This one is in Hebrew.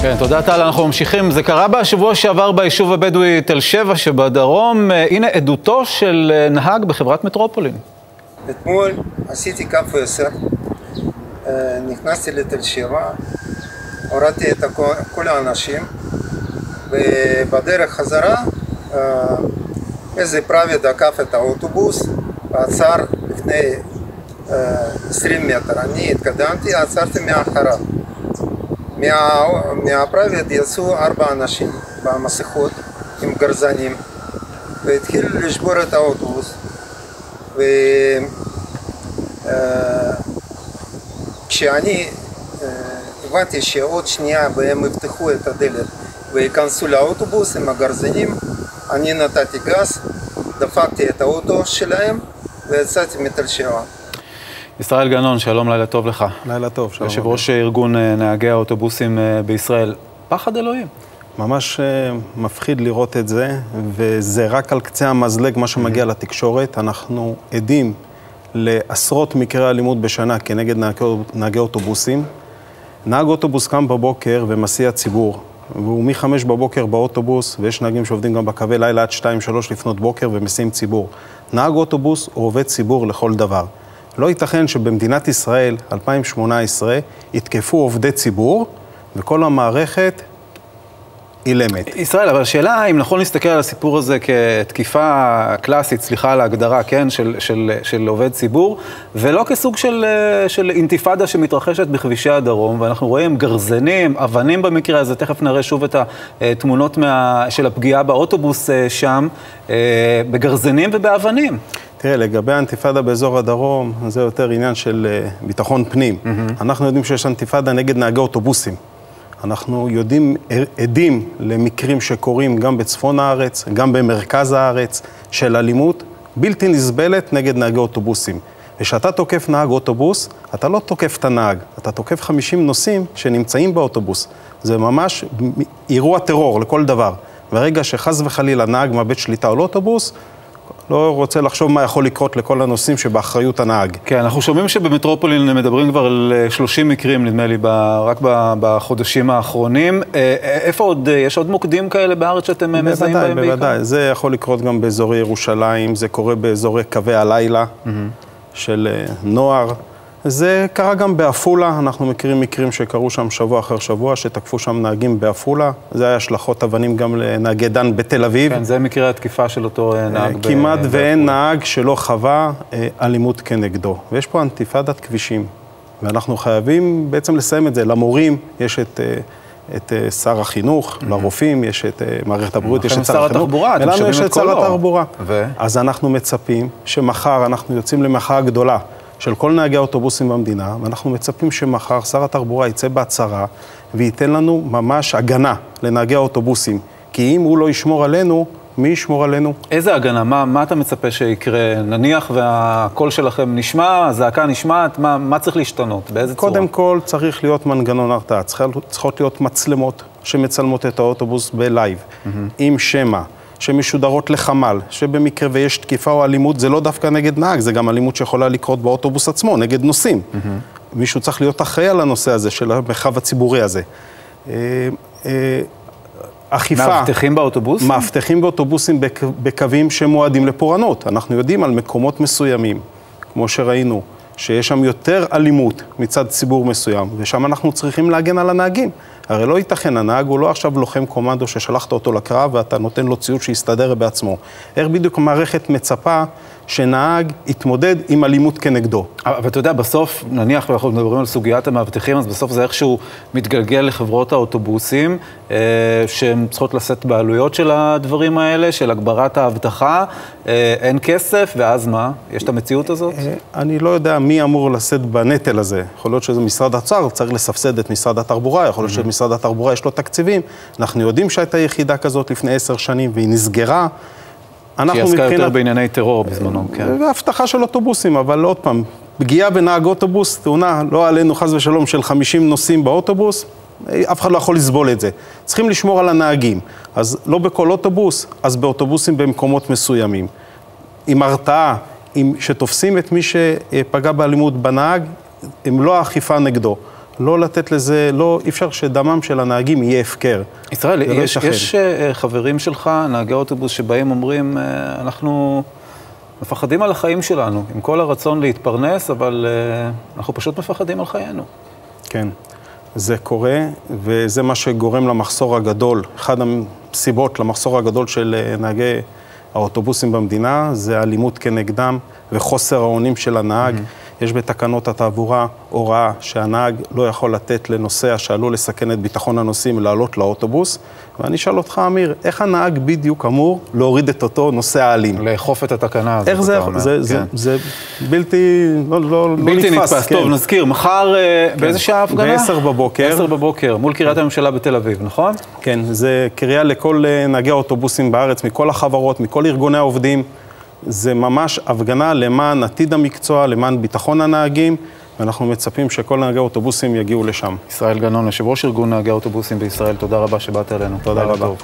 כן, תודה טל. אנחנו ממשיכים. זה קרה בשבוע שעבר ביישוב הבדואי תל שבע שבדרום. הנה עדותו של נהג בחברת מטרופולין. אתמול עשיתי קו 10, נכנסתי לתל שבע, הורדתי את כל האנשים, ובדרך חזרה איזה פרוויד עקף את האוטובוס ועצר לפני 20 מטר. אני התקדמתי, עצרתי מאחריו. מה, מהפרייבט יצאו ארבע אנשים במסכות עם גרזנים והתחילו לשבור את האוטובוס וכשאני הבנתי שעוד שנייה והם יפתחו את הדלת וייכנסו לאוטובוס עם הגרזנים אני נתתי גז, דפקתי את האוטו שלהם ויצאתי מתל שבע ישראל גנון, שלום, לילה טוב לך. לילה טוב, שלום. יושב ראש ארגון נהגי האוטובוסים בישראל. פחד אלוהים. ממש מפחיד לראות את זה, וזה רק על קצה המזלג מה שמגיע. לתקשורת. אנחנו עדים לעשרות מקרי אלימות בשנה כנגד נהגי, נהגי אוטובוסים. נהג אוטובוס קם בבוקר ומסיע ציבור, והוא מחמש בבוקר באוטובוס, ויש נהגים שעובדים גם בקווי לילה עד שתיים, שלוש לפנות בוקר ומסיעים ציבור. נהג אוטובוס הוא עובד ציבור לכל דבר. לא ייתכן שבמדינת ישראל, 2018, יתקפו עובדי ציבור, וכל המערכת אילמת. ישראל, אבל השאלה אם נכון להסתכל על הסיפור הזה כתקיפה קלאסית, סליחה על ההגדרה, כן, של, של, של עובד ציבור, ולא כסוג של, של אינתיפאדה שמתרחשת בכבישי הדרום, ואנחנו רואים גרזנים, אבנים במקרה הזה, תכף נראה שוב את התמונות מה, של הפגיעה באוטובוס שם, בגרזנים ובאבנים. תראה, לגבי האנתיפאדה באזור הדרום, זה יותר עניין של uh, ביטחון פנים. Mm-hmm. אנחנו יודעים שיש אנתיפאדה נגד נהגי אוטובוסים. אנחנו יודעים, עדים למקרים שקורים גם בצפון הארץ, גם במרכז הארץ, של אלימות בלתי נסבלת נגד נהגי אוטובוסים. וכשאתה תוקף נהג אוטובוס, אתה לא תוקף את הנהג, אתה תוקף 50 נוסעים שנמצאים באוטובוס. זה ממש אירוע טרור לכל דבר. ברגע שחס וחלילה נהג מאבד שליטה על אוטובוס, לא רוצה לחשוב מה יכול לקרות לכל הנושאים שבאחריות הנהג. כן, אנחנו שומעים שבמטרופולין מדברים כבר על 30 מקרים, נדמה לי, רק בחודשים האחרונים. איפה עוד, יש עוד מוקדים כאלה בארץ שאתם מזהים בהם בעיקר? בוודאי, בוודאי. זה יכול לקרות גם באזורי ירושלים, זה קורה באזורי קווי הלילה mm-hmm. של נוער. זה קרה גם בעפולה, אנחנו מכירים מקרים שקרו שם שבוע אחר שבוע, שתקפו שם נהגים בעפולה. זה היה השלכות אבנים גם לנהגי דן בתל אביב. כן, זה מקרה התקיפה של אותו נהג. כמעט ואין נהג שלא חווה אלימות כנגדו. ויש פה אנתיפאדת כבישים, ואנחנו חייבים בעצם לסיים את זה. למורים יש את... את שר החינוך, mm-hmm. לרופאים, יש את מערכת הבריאות, יש את שר החינוך. ולנו יש את שר התחבורה. ו? אז אנחנו מצפים שמחר אנחנו יוצאים למחאה גדולה. של כל נהגי האוטובוסים במדינה, ואנחנו מצפים שמחר שר התחבורה יצא בהצהרה וייתן לנו ממש הגנה לנהגי האוטובוסים. כי אם הוא לא ישמור עלינו, מי ישמור עלינו? איזה הגנה? מה, מה אתה מצפה שיקרה? נניח והקול שלכם נשמע, הזעקה נשמעת, מה, מה צריך להשתנות? באיזה קודם צורה? קודם כל צריך להיות מנגנון הרתעה. צריכות להיות מצלמות שמצלמות את האוטובוס בלייב, mm-hmm. עם שמע. שמשודרות לחמ"ל, שבמקרה ויש תקיפה או אלימות, זה לא דווקא נגד נהג, זה גם אלימות שיכולה לקרות באוטובוס עצמו, נגד נוסעים. Mm-hmm. מישהו צריך להיות אחראי על הנושא הזה, של המרחב הציבורי הזה. אכיפה. מאבטחים באוטובוסים? מאבטחים באוטובוסים בקווים שמועדים לפורענות. אנחנו יודעים על מקומות מסוימים, כמו שראינו, שיש שם יותר אלימות מצד ציבור מסוים, ושם אנחנו צריכים להגן על הנהגים. הרי לא ייתכן, הנהג הוא לא עכשיו לוחם קומנדו ששלחת אותו לקרב ואתה נותן לו ציוד שיסתדר בעצמו. איך בדיוק המערכת מצפה שנהג יתמודד עם אלימות כנגדו? אבל אתה יודע, בסוף, נניח אנחנו מדברים על סוגיית המאבטחים, אז בסוף זה איכשהו מתגלגל לחברות האוטובוסים, אה, שהן צריכות לשאת בעלויות של הדברים האלה, של הגברת האבטחה. אה, אין כסף, ואז מה? יש את המציאות הזאת? אה, אני לא יודע מי אמור לשאת בנטל הזה. יכול להיות שזה משרד האוצר, צריך לסבסד את משרד התחבורה, יכול להיות mm-hmm. שמשרד התחבורה יש לו תקציבים. אנחנו יודעים שהייתה יחידה כזאת לפני עשר שנים והיא נסגרה. עסקה מבחינת... יותר בענייני טרור בזמנו, כן. והבטחה של אוטובוסים, אבל עוד פעם, פגיעה בנהג אוטובוס, תאונה, לא עלינו חס ושלום, של 50 נוסעים באוטובוס, אף אחד לא יכול לסבול את זה. צריכים לשמור על הנהגים. אז לא בכל אוטובוס, אז באוטובוסים במקומות מסוימים. עם הרתעה, עם, שתופסים את מי שפגע באלימות בנהג, הם לא האכיפה נגדו. לא לתת לזה, לא, אי אפשר שדמם של הנהגים יהיה הפקר. ישראל, זה לא יש. יש אה, חברים שלך, נהגי אוטובוס, שבאים אומרים, אה, אנחנו מפחדים על החיים שלנו, עם כל הרצון להתפרנס, אבל אה, אנחנו פשוט מפחדים על חיינו. כן, זה קורה, וזה מה שגורם למחסור הגדול. אחת הסיבות למחסור הגדול של נהגי האוטובוסים במדינה זה אלימות כנגדם וחוסר האונים של הנהג. Mm-hmm. יש בתקנות התעבורה הוראה שהנהג לא יכול לתת לנוסע שעלול לסכן את ביטחון הנוסעים לעלות לאוטובוס. ואני אשאל אותך, אמיר, איך הנהג בדיוק אמור להוריד את אותו נוסע אלים? לאכוף את התקנה הזאת, איך זה, אומר. זה, זה, כן. זה בלתי, לא, לא, לא בלתי נתפס. נתפס. כן. טוב, נזכיר, מחר, אה, באיזה שעה ההפגנה? ב-10 בבוקר. ב-10 בבוקר, מול קריית הממשלה בתל אביב, נכון? כן, זה קריאה לכל אה, נהגי האוטובוסים בארץ, מכל החברות, מכל ארגוני העובדים. זה ממש הפגנה למען עתיד המקצוע, למען ביטחון הנהגים, ואנחנו מצפים שכל נהגי האוטובוסים יגיעו לשם. ישראל גנון, יושב ראש ארגון נהגי האוטובוסים בישראל, תודה רבה שבאת אלינו. תודה רבה. טוב.